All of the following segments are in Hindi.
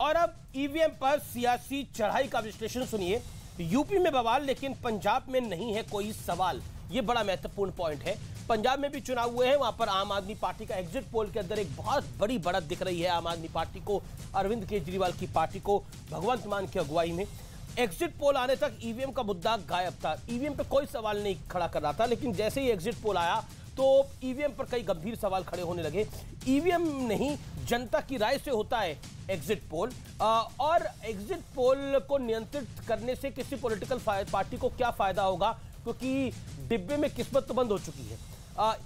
और अब ईवीएम पर सियासी चढ़ाई का विश्लेषण सुनिए। यूपी में बवाल, लेकिन पंजाब में नहीं है कोई सवाल। ये बड़ा महत्वपूर्ण पॉइंट है। पंजाब में भी चुनाव हुए हैं, वहाँ पर आम आदमी पार्टी का एग्जिट पोल के अंदर एक बहुत बड़ी बढ़त दिख रही है आम आदमी पार्टी को, अरविंद केजरीवाल की पार्टी को, भगवंत मान की अगुवाई में। एग्जिट पोल आने तक ईवीएम का मुद्दा गायब था। ईवीएम पे कोई सवाल नहीं खड़ा कर रहा था, लेकिन जैसे ही एग्जिट पोल आया तो ईवीएम पर कई गंभीर सवाल खड़े होने लगे। ईवीएम नहीं, जनता की राय से होता है एग्जिट पोल और एग्जिट पोल को नियंत्रित करने से किसी पॉलिटिकल पार्टी को क्या फ़ायदा होगा? क्योंकि डिब्बे में किस्मत तो बंद हो चुकी है।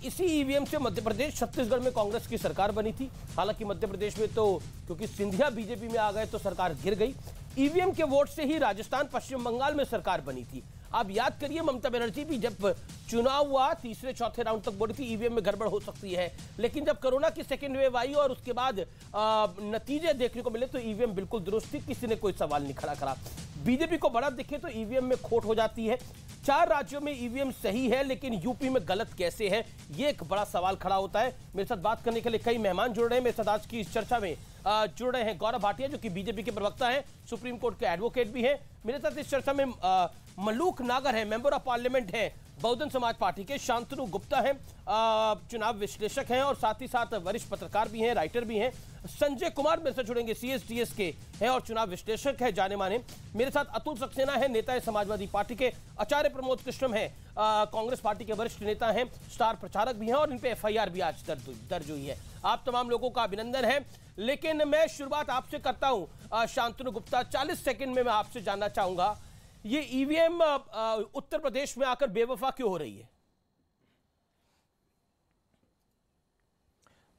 इसी ईवीएम से मध्य प्रदेश, छत्तीसगढ़ में कांग्रेस की सरकार बनी थी। हालाँकि मध्य प्रदेश में तो क्योंकि सिंधिया बीजेपी में आ गए तो सरकार गिर गई। ईवीएम के वोट से ही राजस्थान, पश्चिम बंगाल में सरकार बनी थी। आप याद करिए ममता बनर्जी भी जब चुनाव हुआ, तीसरे चौथे राउंड तक बोली थी ईवीएम में गड़बड़ हो सकती है। लेकिन जब कोरोना की सेकेंड वेव आई और उसके बाद नतीजे देखने को मिले तो ईवीएम बिल्कुल दुरुस्त थी, किसी ने कोई सवाल नहीं खड़ा करा। बीजेपी को बड़ा दिखे तो ईवीएम में खोट हो जाती है। चार राज्यों में ईवीएम सही है, लेकिन यूपी में गलत कैसे है, ये एक बड़ा सवाल खड़ा होता है। मेरे साथ बात करने के लिए कई मेहमान जुड़ रहे हैं, मेरे साथ आज की इस चर्चा में जुड़ रहे हैं। गौरव भाटिया, जो कि बीजेपी के प्रवक्ता हैं, सुप्रीम कोर्ट के एडवोकेट भी हैं। मेरे साथ इस चर्चा में मलूक नागर है मेंबर ऑफ़ पार्लियामेंट है। बहुजन समाज पार्टी के शांतनु गुप्ता हैं चुनाव विश्लेषक हैं और साथ ही साथ वरिष्ठ पत्रकार भी हैं राइटर भी हैं। संजय कुमार मेरे से जुड़ेंगे सीएसडीएस के हैं और चुनाव विश्लेषक है, जाने माने। मेरे साथ अतुल सक्सेना है, नेता है समाजवादी पार्टी के। आचार्य प्रमोद कृष्णम है कांग्रेस पार्टी के वरिष्ठ नेता हैं, स्टार प्रचारक भी हैं और इन पे एफआईआर भी आज दर्ज हुई है। आप तमाम लोगों का अभिनंदन है। लेकिन मैं शुरुआत आपसे करता हूँ। शांतनु गुप्ता 40 सेकंड में मैं आपसे जानना चाहूँगा। ये ईवीएम उत्तर प्रदेश में आकर बेवफा क्यों हो रही है?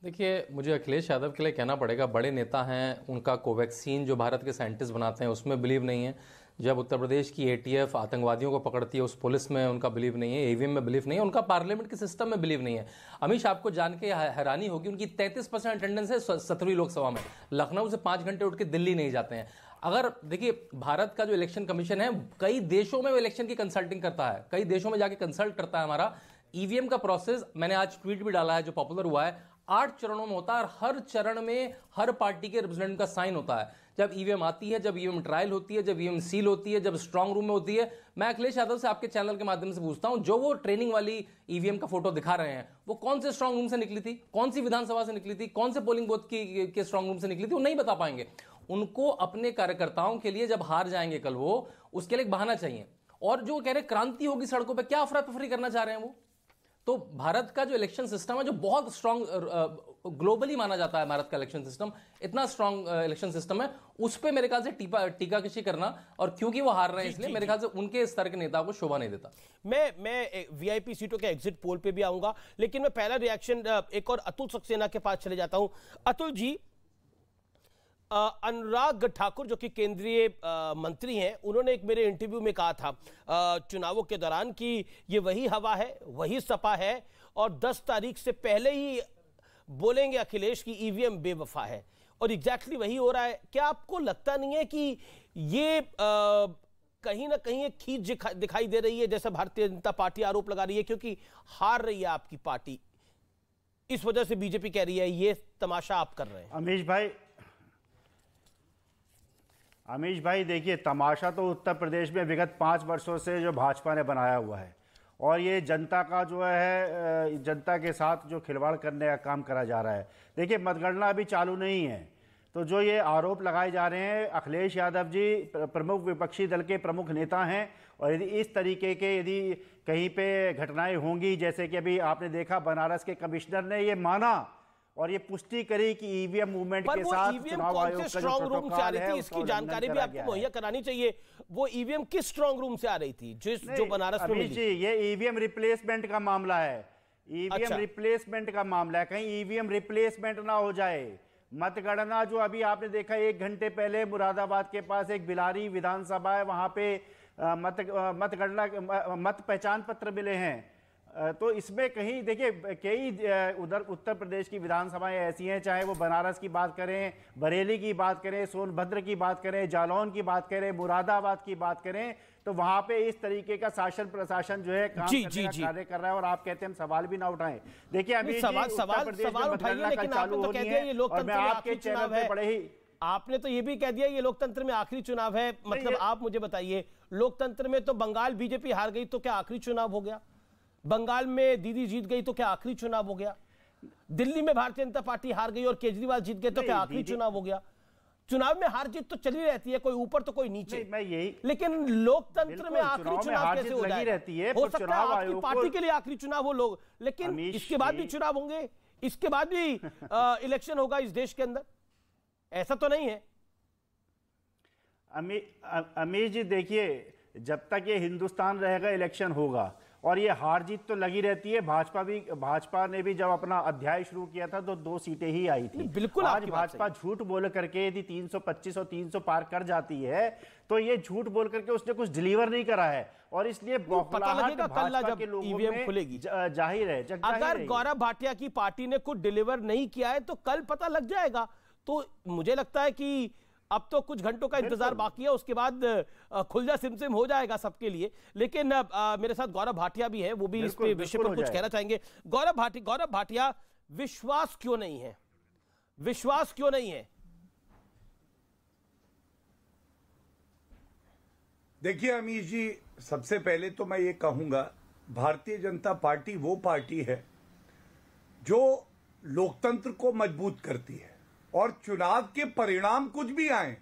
देखिए, मुझे अखिलेश यादव के लिए कहना पड़ेगा, बड़े नेता हैं, उनका कोवैक्सीन जो भारत के साइंटिस्ट बनाते हैं, उसमें बिलीव नहीं है। जब उत्तर प्रदेश की एटीएफ आतंकवादियों को पकड़ती है, उस पुलिस में उनका बिलीव नहीं है ईवीएम में बिलीव नहीं है, उनका पार्लियामेंट के सिस्टम में बिलीव नहीं है। अमीश, आपको जान के हैरानी होगी, उनकी तैंतीस परसेंट अटेंडेंस है सत्रहवीं लोकसभा में। लखनऊ से पाँच घंटे उठ के दिल्ली नहीं जाते हैं। अगर, देखिए, भारत का जो इलेक्शन कमीशन है, कई देशों में वो इलेक्शन की कंसल्टिंग करता है। कई देशों में जाके कंसल्ट करता है हमारा। ईवीएम का प्रोसेस मैंने आज ट्वीट भी डाला है, जो पॉपुलर हुआ है। आठ चरणों में होता है और हर चरण में हर पार्टी के रिप्रेजेंटेंट का साइन होता है। जब ईवीएम आती है, जब ईवीएम ट्रायल होती है, जब ईवीएम सील होती है, जब स्ट्रांग रूम में होती है, मैं अखिलेश यादव से आपके चैनल के माध्यम से पूछता हूँ, जो वो ट्रेनिंग वाली ईवीएम का फ़ोटो दिखा रहे हैं, वो कौन से स्ट्रांग रूम से निकली थी? कौन सी विधानसभा से निकली थी? कौन से पोलिंग बूथ की, के स्ट्रांग रूम से निकली थी? वो नहीं बता पाएँगे। उनको अपने कार्यकर्ताओं के लिए जब हार जाएँगे कल वो, उसके लिए एक बहाना चाहिए। और जो कह रहे क्रांति होगी सड़कों पर क्या अफरा तफरी करना चाह रहे हैं वो? तो भारत का जो इलेक्शन सिस्टम है जो बहुत स्ट्रांग ग्लोबली माना जाता है भारत का इलेक्शन सिस्टम इतना स्ट्रांग इलेक्शन सिस्टम है उस पर मेरे ख्याल से टीका टीका किसी करना और क्योंकि वो हार रहे हैं इसलिए मेरे ख्याल से उनके स्तर के नेता को शोभा नहीं देता। मैं मैं वीआईपी सीटों के एग्जिट पोल पे भी आऊँगा लेकिन मैं पहला रिएक्शन एक और अतुल सक्सेना के पास चले जाता हूँ। अतुल जी अनुराग ठाकुर जो कि केंद्रीय मंत्री हैं उन्होंने एक मेरे इंटरव्यू में कहा था चुनावों के दौरान कि ये वही हवा है वही सपा है और 10 तारीख से पहले ही बोलेंगे अखिलेश की ईवीएम बेवफा है। और एग्जैक्टली वही हो रहा है। क्या आपको लगता नहीं है कि ये आ, कहीं ना कहीं एक खींच दिखाई दे रही है जैसे भारतीय जनता पार्टी आरोप लगा रही है क्योंकि हार रही है आपकी पार्टी। इस वजह से बीजेपी कह रही है ये तमाशा आप कर रहे हैं। अमीश भाई अमीश भाई, देखिए, तमाशा तो उत्तर प्रदेश में विगत पाँच वर्षों से जो भाजपा ने बनाया हुआ है और ये जनता का जो है जनता के साथ जो खिलवाड़ करने का काम करा जा रहा है। देखिए, मतगणना अभी चालू नहीं है। तो जो ये आरोप लगाए जा रहे हैं, अखिलेश यादव जी प्रमुख विपक्षी दल के प्रमुख नेता हैं और यदि इस तरीके के यदि कहीं पे घटनाएँ होंगी, जैसे कि अभी आपने देखा, बनारस के कमिश्नर ने ये माना और ये पुष्टि करी कि ईवीएम मूवमेंट के साथ चुनाव आयोग का जो प्रोटोकॉल है इसकी जानकारी भी आपको मुहैया करानी चाहिए। वो ईवीएम किस स्ट्रॉन्ग रूम से आ रही थी जिस जो बनारस में जी ये ईवीएम रिप्लेसमेंट का मामला है। ईवीएम अच्छा। रिप्लेसमेंट का मामला है। कहीं ईवीएम रिप्लेसमेंट ना हो जाए मतगणना जो अभी आपने देखा एक घंटे पहले मुरादाबाद के पास एक बिलारी विधानसभा है वहाँ पे मत मतगणना मत पहचान पत्र मिले हैं। तो इसमें कहीं देखिए कई उधर उत्तर प्रदेश की विधानसभाएँ ऐसी हैं चाहे वो बनारस की बात करें बरेली की बात करें सोनभद्र की बात करें जालौन की बात करें मुरादाबाद की बात करें तो वहाँ पे इस तरीके का शासन प्रशासन जो है काम जी, करने जी, कार्य कर रहा है और आप कहते हैं हम सवाल भी ना उठाएँ। देखिए अभी सवाल सवाल सवाल उठाइए लेकिन चालू तो होनी है और मैं आपके चैनल पे बड़े ही। आपने तो ये भी कह दिया ये लोकतंत्र में आखिरी चुनाव है। मतलब आप मुझे बताइए लोकतंत्र में तो बंगाल बीजेपी हार गई तो क्या आखिरी चुनाव हो गया? बंगाल में दीदी जीत गई तो क्या आखिरी चुनाव हो गया? दिल्ली में भारतीय जनता पार्टी हार गई और केजरीवाल जीत गए तो क्या आखिरी चुनाव हो गया? चुनाव में हार जीत तो चली रहती है कोई ऊपर तो कोई नीचे। मैं यही लेकिन लोकतंत्र में आखिरी चुनाव कैसे हो जाएगा? रहती है, हो सकता है आपकी पार्टी के लिए आखिरी चुनाव हो लोग लेकिन इसके बाद भी चुनाव होंगे। इसके बाद भी इलेक्शन होगा इस देश के अंदर। ऐसा तो नहीं है। अमी अमीर जी देखिए जब तक ये हिंदुस्तान रहेगा इलेक्शन होगा। और ये हार जीत तो लगी रहती है। भाजपा भी भाजपा ने भी जब अपना अध्याय शुरू किया था तो दो सीटें ही आई थी। बिल्कुल आज भाजपा झूठ बोल करके यदि 325 और 300 पार कर जाती है तो ये झूठ बोल करके उसने कुछ डिलीवर नहीं करा है। और इसलिए बौखलाहट लगेगा कल ना जब के लोगों EVM में खुलेगी। ज- ज़ाहिर है अगर गौरव भाटिया की पार्टी ने कुछ डिलीवर नहीं किया है तो कल पता लग जाएगा। तो मुझे लगता है कि अब तो कुछ घंटों का इंतज़ार बाकी है उसके बाद अ, खुलजा सिमसिम हो जाएगा सबके लिए। लेकिन मेरे साथ गौरव भाटिया भी है वो भी इस पे विषय पर कुछ कहना चाहेंगे। गौरव भाटिया गौरव भाटिया विश्वास क्यों नहीं है? विश्वास क्यों नहीं है? देखिए अमीश जी सबसे पहले तो मैं ये कहूँगा भारतीय जनता पार्टी वो पार्टी है जो लोकतंत्र को मज़बूत करती है। और चुनाव के परिणाम कुछ भी आए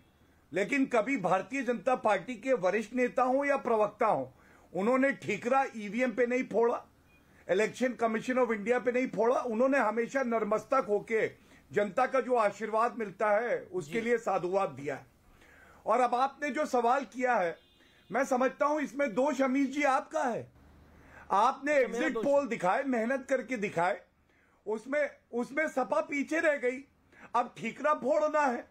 लेकिन कभी भारतीय जनता पार्टी के वरिष्ठ नेता हो या प्रवक्ता हो उन्होंने ठीकरा ईवीएम पे नहीं फोड़ा इलेक्शन कमीशन ऑफ़ इंडिया पे नहीं फोड़ा उन्होंने हमेशा नर्मस्तक होके जनता का जो आशीर्वाद मिलता है उसके लिए साधुवाद दिया है। और अब आपने जो सवाल किया है मैं समझता हूँ इसमें दोष अमीर जी आपका है। आपने एग्जिट पोल दिखाए मेहनत करके दिखाए उसमें उसमें सपा पीछे रह गई अब ठीकरा फोड़ना है।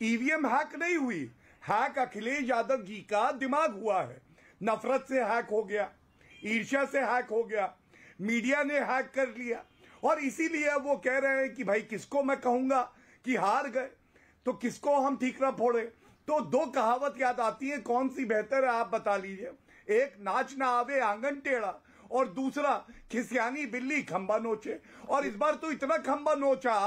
ईवीएम हैक नहीं हुई। हैक अखिलेश यादव जी का दिमाग हुआ है। नफरत से हैक हो गया, ईर्ष्या से हैक हो गया, मीडिया ने हैक कर लिया। और इसीलिए वो कह रहे हैं कि भाई किसको मैं कहूँगा कि हार गए तो किसको हम ठीकरा फोड़े? तो दो कहावत याद आती है, कौन सी बेहतर है आप बता लीजिए। एक, नाच ना आवे आँगन टेढ़ा। और दूसरा खिसियानी बिल्ली खंबा नोचे। और इस बार तो इतना खंबा नोचा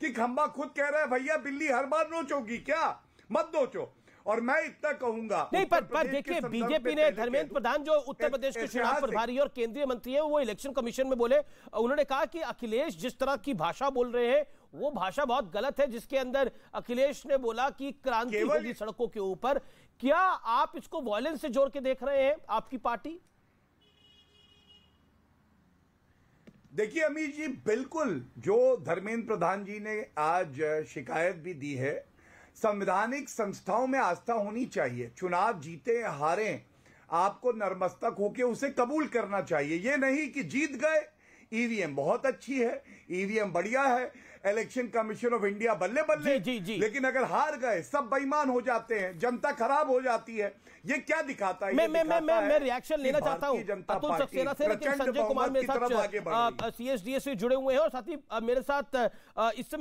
कि खंबा खुद कह रहा है भैया बिल्ली हर बार नोचोगी क्या? मत नोचो। और मैं इतना कहूँगा नहीं पर पर देखिए बीजेपी ने धर्मेंद्र प्रधान जो उत्तर प्रदेश के चुनाव प्रभारी और केंद्रीय मंत्री है वो इलेक्शन कमीशन में बोले। उन्होंने कहा कि अखिलेश जिस तरह की भाषा बोल रहे हैं वो भाषा बहुत गलत है जिसके अंदर अखिलेश ने बोला कि क्रांति होगी सड़कों के ऊपर। क्या आप इसको वॉयलेंस से जोड़ के देख रहे हैं आपकी पार्टी? देखिए, अमीर जी, बिल्कुल, जो धर्मेंद्र प्रधान जी ने आज शिकायत भी दी है, संवैधानिक संस्थाओं में आस्था होनी चाहिए, चुनाव जीते, हारे, आपको नर्मस्तक होके उसे कबूल करना चाहिए। ये नहीं कि जीत गए, ईवीएम बहुत अच्छी है, ईवीएम बढ़िया है इलेक्शन कमीशन ऑफ़ इंडिया बल्ले बल्ले। जी, जी, जी। लेकिन अगर हार गए सब बेईमान हो जाते हैं जनता खराब हो जाती है। ये क्या दिखाता है? मैं मैं मैं मैं मैं रिएक्शन लेना चाहता हूँ। अतुल सक्सेना से लेकिन संजय कुमार मेरे साथ सीएसडीएस से जुड़े हुए हैं और साथ ही मेरे साथ इस समय